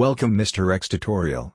Welcome Mr. X tutorial.